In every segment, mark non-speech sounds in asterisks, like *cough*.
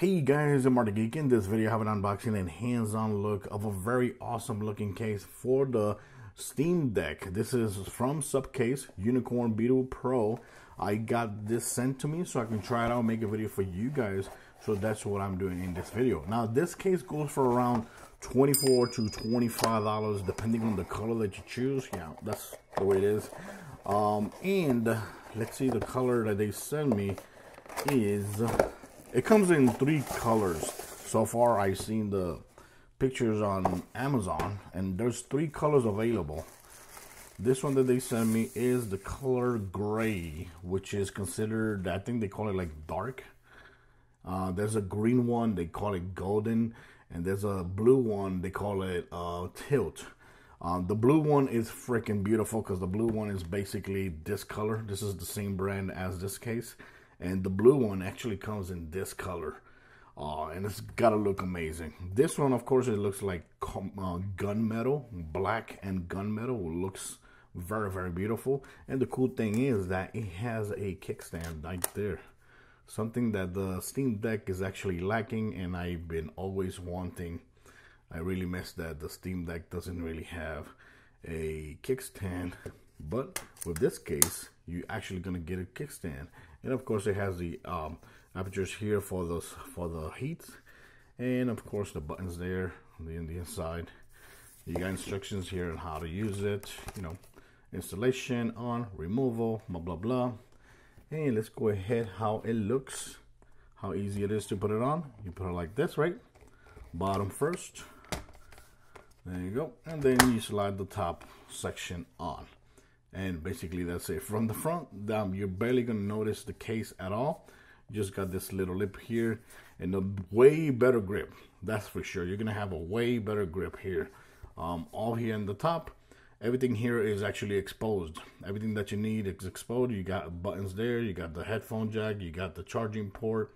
Hey guys, I'm Marc The Geek. In this video, I have an unboxing and hands-on look of a very awesome looking case for the Steam Deck. This is from SUPCASE Unicorn Beetle Pro. I got this sent to me so I can try it out, and make a video for you guys. So that's what I'm doing in this video. Now this case goes for around 24 to 25 dollars depending on the color that you choose. Yeah, that's the way it is. Um, and let's see the color that they sent me is it comes in three colors. So far, I've seen the pictures on Amazon, and there's three colors available. This one that they sent me is the color gray, which is considered, I think they call it like dark. Uh, there's a green one, they call it golden, and there's a blue one, they call it uh, tilt. Um, the blue one is freaking beautiful because the blue one is basically this color. This is the same brand as this case and the blue one actually comes in this color. Uh, and it's gotta look amazing. This one of course it looks like uh, gunmetal black and gunmetal looks very very beautiful. And the cool thing is that it has a kickstand right there. Something that the steam deck is actually lacking and i've been always wanting. I really miss that the steam deck doesn't really have a kickstand. But with this case you're actually gonna get a kickstand and of course it has the um, apertures here for those for the heat. And of course the buttons there on the, on the inside. You got instructions here on how to use it you know installation on removal blah blah blah. And let's go ahead how it looks how easy it is to put it on. You put it like this right? Bottom first. There you go. And then you slide the top section on and basically that's it. From the front you're barely gonna notice the case at all. Just got this little lip here and a way better grip that's for sure. You're gonna have a way better grip here. Um, all here in the top. Everything here is actually exposed. Everything that you need is exposed. You got buttons there. You got the headphone jack. You got the charging port.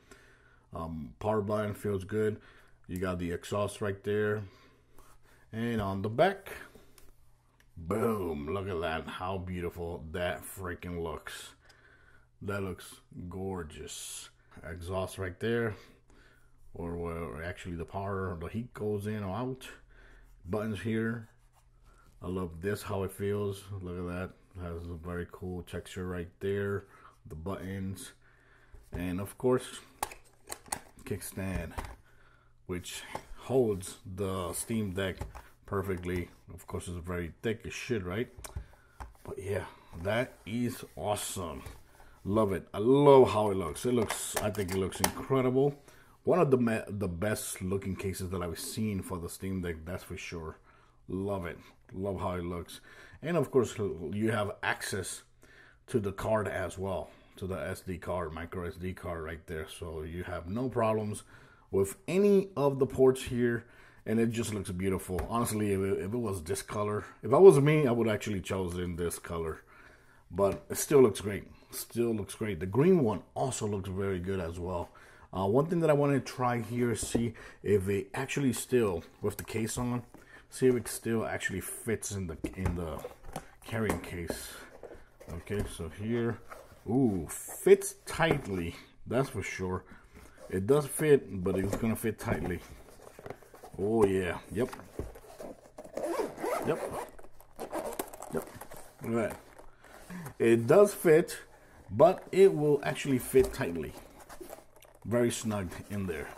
Um, power button feels good. You got the exhaust right there. And on the back Boom. Look at that. How beautiful that freaking looks. That looks gorgeous. Exhaust right there. Or where actually the power, the heat goes in or out. Buttons here. I love this, how it feels. Look at that. It has a very cool texture right there. The buttons. And of course, kickstand. Which holds the Steam Deck perfectly. Of course, it's very thick as shit, right? But yeah, that is awesome. Love it. I love how it looks. It looks, I think it looks incredible. One of the the best looking cases that I've seen for the Steam Deck, that's for sure. Love it. Love how it looks. And of course, you have access to the card as well, to the SD card, micro SD card right there. So you have no problems with any of the ports here and it just looks beautiful. Honestly, if it, if it, was this color, if I was me, I would actually chosen this color. But it still looks great. Still looks great. The green one also looks very good as well. Uh, one thing that I want to try here is see if it actually still, with the case on, see if it still actually fits in the in the carrying case. Okay, so here, ooh, fits tightly. That's for sure. It does fit, but it's gonna fit tightly. Oh yeah. Yep. Yep. Yep. That. It does fit, but it will actually fit tightly. Very snug in there.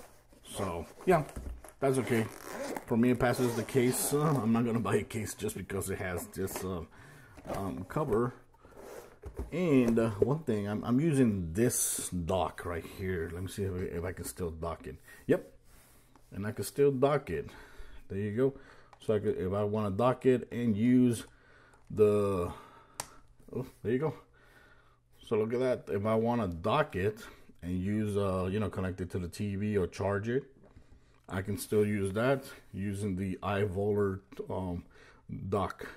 So yeah, that's okay. For me, it passes the case. Uh, I'm not gonna *laughs* buy a case just because it has this uh, um, cover. And uh, one thing, I'm, I'm using this dock right here. Let me see if if I can still dock it. Yep, and I can still dock it. There you go. So I could, if I want to dock it and use the, oh, there you go. So look at that. If I want to dock it and use, uh, you know, connect it to the TV or charge it, I can still use that using the iVoler um, dock.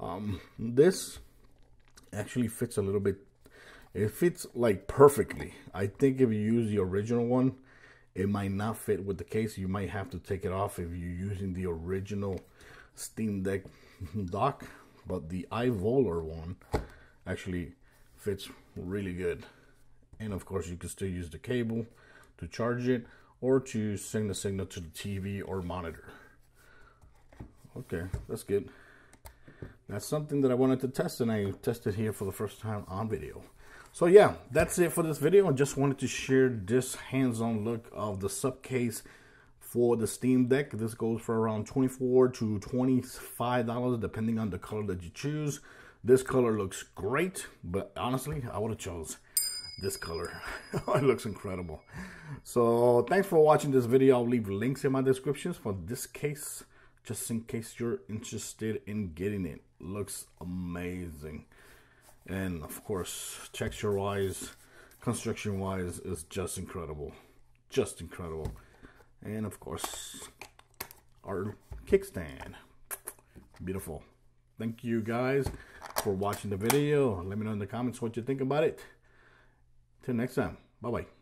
Um, this actually fits a little bit. It fits like perfectly. I think if you use the original one, it might not fit with the case. You might have to take it off if you're using the original Steam Deck dock. But the iVoler one actually fits really good. And of course, you can still use the cable to charge it or to send the signal to the TV or monitor. Okay, that's good. That's something that I wanted to test and I tested here for the first time on video. So yeah, that's it for this video. I just wanted to share this hands-on look of the SUPCASE for the Steam Deck. This goes for around 24 to $25 depending on the color that you choose. This color looks great, but honestly, I would have chose this color. *laughs* it looks incredible. So thanks for watching this video. I'll leave links in my descriptions for this case, just in case you're interested in getting it. Looks amazing. And of course, texture wise, construction wise, is just incredible. Just incredible. And of course, our kickstand. Beautiful. Thank you guys for watching the video. Let me know in the comments what you think about it. Till next time. Bye-bye.